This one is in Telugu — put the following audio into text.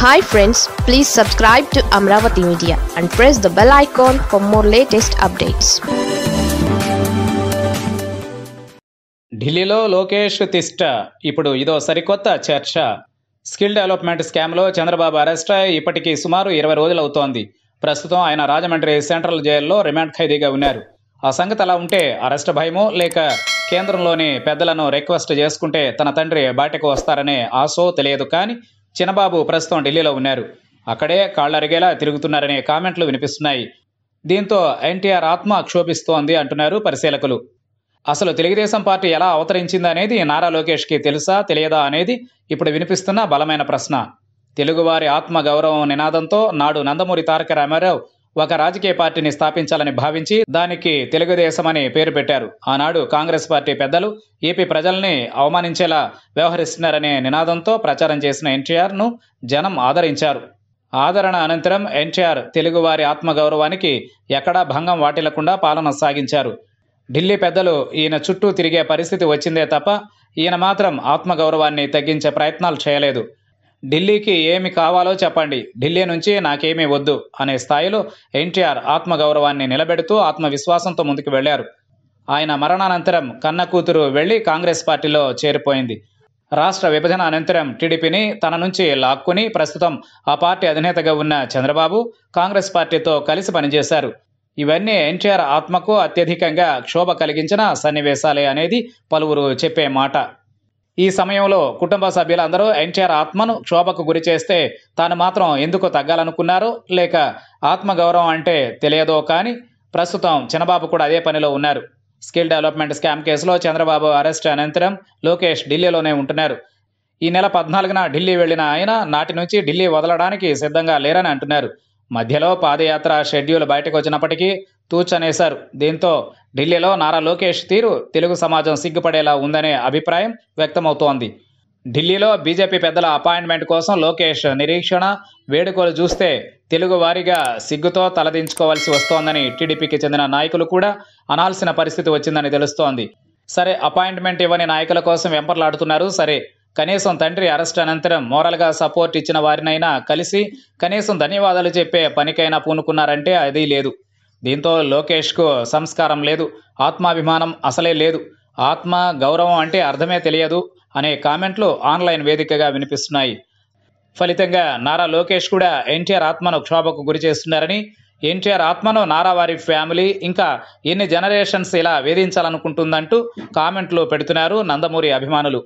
Hi friends please subscribe to Amaravati media and press the bell icon for more latest updates ఢిల్లీలో లోకేష్ తిష్ట. ఇప్పుడు ఇదో సరికొత్త చర్చ. స్కిల్ డెవలప్మెంట్ స్కామ్లో చంద్రబాబు అరెస్ట్ ఇప్పటికీ సుమారు ఇరవై రోజులు అవుతోంది ప్రస్తుతం ఆయన రాజమండ్రి సెంట్రల్ జైల్లో రిమాండ్ ఖైదీగా ఉన్నారు. ఆ సంగతి అలా ఉంటే అరెస్ట్ భయమో లేక కేంద్రంలోని పెద్దలను రిక్వెస్ట్ చేసుకుంటే తన తండ్రి బయటకు వస్తారనే ఆశో తెలియదు కానీ చిన్నబాబు ప్రస్తుతం ఢిల్లీలో ఉన్నారు. అక్కడే కాళ్ళరిగేలా తిరుగుతున్నారనే కామెంట్లు వినిపిస్తున్నాయి. దీంతో ఎన్టీఆర్ ఆత్మ క్షోభిస్తోంది అంటున్నారు పరిశీలకులు. అసలు తెలుగుదేశం పార్టీ ఎలా అవతరించింది అనేది నారా లోకేష్కి తెలుసా తెలియదా అనేది ఇప్పుడు వినిపిస్తున్న బలమైన ప్రశ్న. తెలుగువారి ఆత్మ గౌరవం నినాదంతో నాడు నందమూరి తారక రామారావు ఒక రాజకీయ పార్టీని స్థాపించాలని భావించి దానికి తెలుగుదేశం అని పేరు పెట్టారు. ఆనాడు కాంగ్రెస్ పార్టీ పెద్దలు ఏపీ ప్రజల్ని అవమానించేలా వ్యవహరిస్తున్నారనే నినాదంతో ప్రచారం చేసిన ఎన్టీఆర్ను జనం ఆదరించారు. ఆదరణ అనంతరం ఎన్టీఆర్ తెలుగువారి ఆత్మగౌరవానికి ఎక్కడా భంగం వాటిల్లకుండా పాలన సాగించారు. ఢిల్లీ పెద్దలు ఈయన చుట్టూ తిరిగే పరిస్థితి వచ్చిందే తప్ప ఈయన మాత్రం ఆత్మగౌరవాన్ని తగ్గించే ప్రయత్నాలు చేయలేదు. ఢిల్లీకి ఏమి కావాలో చెప్పండి. ఢిల్లీ నుంచి నాకేమీ వద్దు అనే స్థాయిలో ఎన్టీఆర్ ఆత్మగౌరవాన్ని నిలబెడుతూ ఆత్మవిశ్వాసంతో ముందుకు వెళ్ళారు. ఆయన మరణానంతరం కన్న కూతురు వెళ్ళి కాంగ్రెస్ పార్టీలో చేరిపోయింది. రాష్ట్ర విభజన అనంతరం టీడీపీని తన నుంచి లాక్కుని ప్రస్తుతం ఆ పార్టీ అధినేతగా ఉన్న చంద్రబాబు కాంగ్రెస్ పార్టీతో కలిసి పనిచేశారు. ఇవన్నీ ఎన్టీఆర్ ఆత్మకు అత్యధికంగా క్షోభ కలిగించిన సన్నివేశాలే అనేది పలువురు చెప్పే మాట. ఈ సమయంలో కుటుంబ సభ్యులందరూ ఎన్టీఆర్ ఆత్మను క్షోభకు గురి చేస్తే తాను మాత్రం ఎందుకు తగ్గాలనుకున్నారో? లేక ఆత్మగౌరవం అంటే తెలియదో కానీ ప్రస్తుతం చిన్నబాబు కూడా అదే పనిలో ఉన్నారు. స్కిల్ డెవలప్మెంట్ స్కామ్ కేసులో చంద్రబాబు అరెస్ట్ అనంతరం లోకేష్ ఢిల్లీలోనే ఉంటున్నారు. ఈ నెల పద్నాలుగున ఢిల్లీ వెళ్ళిన ఆయన నాటి నుంచి ఢిల్లీ వదలడానికి సిద్ధంగా లేరని అంటున్నారు. మధ్యలో పాదయాత్ర షెడ్యూల్ బయటకు వచ్చినప్పటికీ తూచనేశారు. దీంతో ఢిల్లీలో నారా లోకేష్ తీరు తెలుగు సమాజం సిగ్గుపడేలా ఉందనే అభిప్రాయం వ్యక్తమవుతోంది. ఢిల్లీలో బీజేపీ పెద్దల అపాయింట్మెంట్ కోసం లోకేష్ నిరీక్షణ వేడుకలు చూస్తే తెలుగు వారిగా సిగ్గుతో తలదించుకోవాల్సి వస్తోందని టీడీపీకి చెందిన నాయకులు కూడా అనాల్సిన పరిస్థితి వచ్చిందని తెలుస్తోంది. సరే అపాయింట్మెంట్ ఇవ్వని నాయకుల కోసం వెంపర్లాడుతున్నారు. సరే కనీసం తండ్రి అరెస్ట్ అనంతరం మోరల్గా సపోర్ట్ ఇచ్చిన వారినైనా కలిసి కనీసం ధన్యవాదాలు చెప్పే పనికైనా పూనుకున్నారంటే అది లేదు. దీంతో లోకేష్కు సంస్కారం లేదు ఆత్మాభిమానం అసలే లేదు. ఆత్మ గౌరవం అంటే అర్థమే తెలియదు అనే కామెంట్లు ఆన్లైన్ వేదికగా వినిపిస్తున్నాయి. ఫలితంగా నారా లోకేష్ కూడా ఎన్టీఆర్ ఆత్మను క్షోభకు గురి చేస్తున్నారని ఎన్టీఆర్ ఆత్మను నారా వారి ఫ్యామిలీ ఇంకా ఎన్ని జనరేషన్స్ ఇలా వేధించాలనుకుంటుందంటూ కామెంట్లు పెడుతున్నారు నందమూరి అభిమానులు.